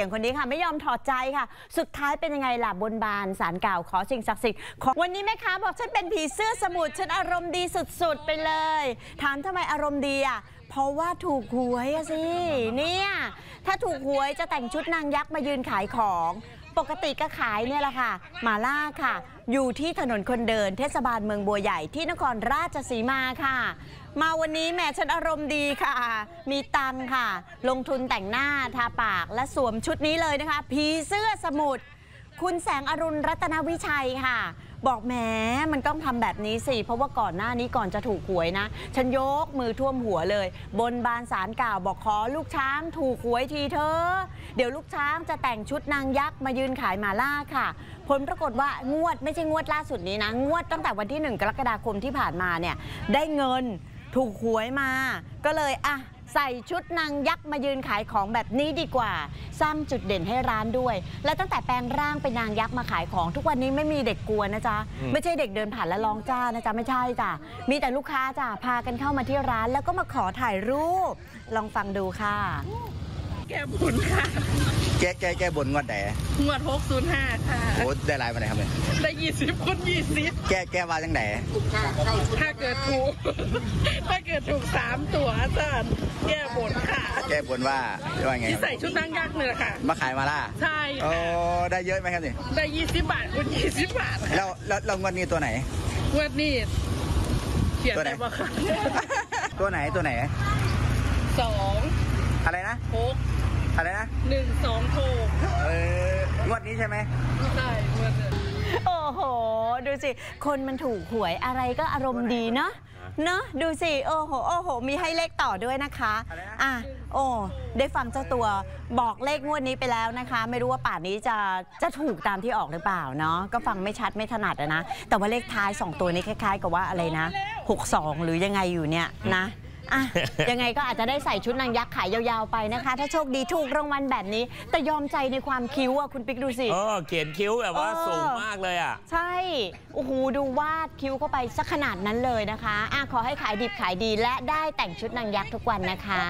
อย่างคนนี้ค่ะ ไม่ยอมถอดใจค่ะ สุดท้ายเป็นยังไงล่ะบนบานสารกล่าวขอสิ่งศักดิ์สิทธิ์ของวันนี้แม่ค้าบอกฉันเป็นผีเสื้อสมุทรฉันอารมณ์ดีสุดๆไปเลย ถามทำไมอารมณ์ดีอะเพราะว่าถูกหวยอะสิเนี่ยถ้าถูกหวยจะแต่งชุดนางยักษ์มายืนขายของปกติก็ขายเนี่ยแหละค่ะหมาล่าค่ะ อยู่ที่ถนนคนเดินเทศบาลเมืองบัวใหญ่ที่นครราชสีมาค่ะ มาวันนี้แม่ฉันอารมณ์ดีค่ะ มีตังค่ะ ลงทุนแต่งหน้าทาปากและสวมชุดนี้เลยนะคะ ผีเสื้อสมุทรคุณแสงอรุณรัตนวิชัยค่ะ บอกแหมมันต้องทำแบบนี้สิ เพราะว่าก่อนหน้านี้ก่อนจะถูกหวยนะ ฉันยกมือท่วมหัวเลย บนบานสารกล่าวบอกขอลูกช้างถูกหวยทีเธอ เดี๋ยวลูกช้างจะแต่งชุดนางยักษ์มายืนขายหมาล่าค่ะ ผลปรากฏว่างวดไม่ใช่งวดล่าสุดนี้นะ งวดตั้งแต่วันที่ 1 กรกฎาคมที่ผ่านมาเนี่ยได้เงิน ถูกหวยมา ก็เลยอะใส่ชุดนางยักษ์มายืนขายของแบบนี้ดีกว่า สร้างจุดเด่นให้ร้านด้วย และตั้งแต่แปลงร่างเป็นนางยักษ์มาขายของ ทุกวันนี้ไม่มีเด็กกลัวนะจ๊ะอืมไม่ใช่เด็กเดินผ่านแล้วร้องจ้านะจ๊ะ ไม่ใช่จ้ะ มีแต่ลูกค้าจ้ะ พากันเข้ามาที่ร้าน แล้วก็มาขอถ่ายรูป ลองฟังดูค่ะ แก้บุญค่ะ แก้แก้แก้บนงวดไหนงวด605ค่ะ โอ้ได้หลายวันไหนครับเนี่ยได้20คน20แก้แก้มาจังไหนถ้าเกิดถูก ถ้าเกิดถูก3ตัวอาจารย์แก้บนค่ะ แก้บนว่าว่าไงที่ใส่ชุดนางยักษ์เนี่ยค่ะ มาขายมาล่าใช่โอ้ค่ะได้เยอะไหมครับนี่ได้20บาทคุณ20บาทแล้วแล้วแล้วงวดนี้ตัวไหนงวดนี้เขียนตัวไหนได้บ่ค่ะตัวไหนตัวไหน สอง อะไรนะ หก อะไรนะ หนึ่งสองถูกเอองวดนี้ใช่ไหมใช่งวดนี้โอ้โห ดูสิ คนมันถูกหวยอะไรก็อารมณ์ดีเนาะเนอะดูสิ โอ้โห โอ้โห มีให้เลขต่อด้วยนะคะ อะ โอ้ ได้ฟังเจ้าตัวบอกเลขงวดนี้ไปแล้วนะคะ ไม่รู้ว่าป่านนี้จะจะถูกตามที่ออกหรือเปล่าเนาะ ก็ฟังไม่ชัดไม่ถนัดอะนะ แต่ว่าเลขท้าย 2 ตัวนี้คล้าย ๆ กับว่าอะไรนะ 62 หรือยังไงอยู่เนี่ยนะ อะยังไงก็อาจจะได้ใส่ชุดนางยักษ์ขายยาวๆไปนะคะ ถ้าโชคดีถูกรางวัลแบบนี้ แต่ยอมใจในความคิ้วอะคุณปิ๊กดูสิเออเขียนคิ้วแบบว่าเออสูงมากเลยอะใช่โอ้โหดูวาดคิ้วเข้าไปสักขนาดนั้นเลยนะคะอะขอให้ขายดิบขายดีและได้แต่งชุดนางยักษ์ทุกวันนะคะ